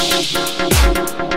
Música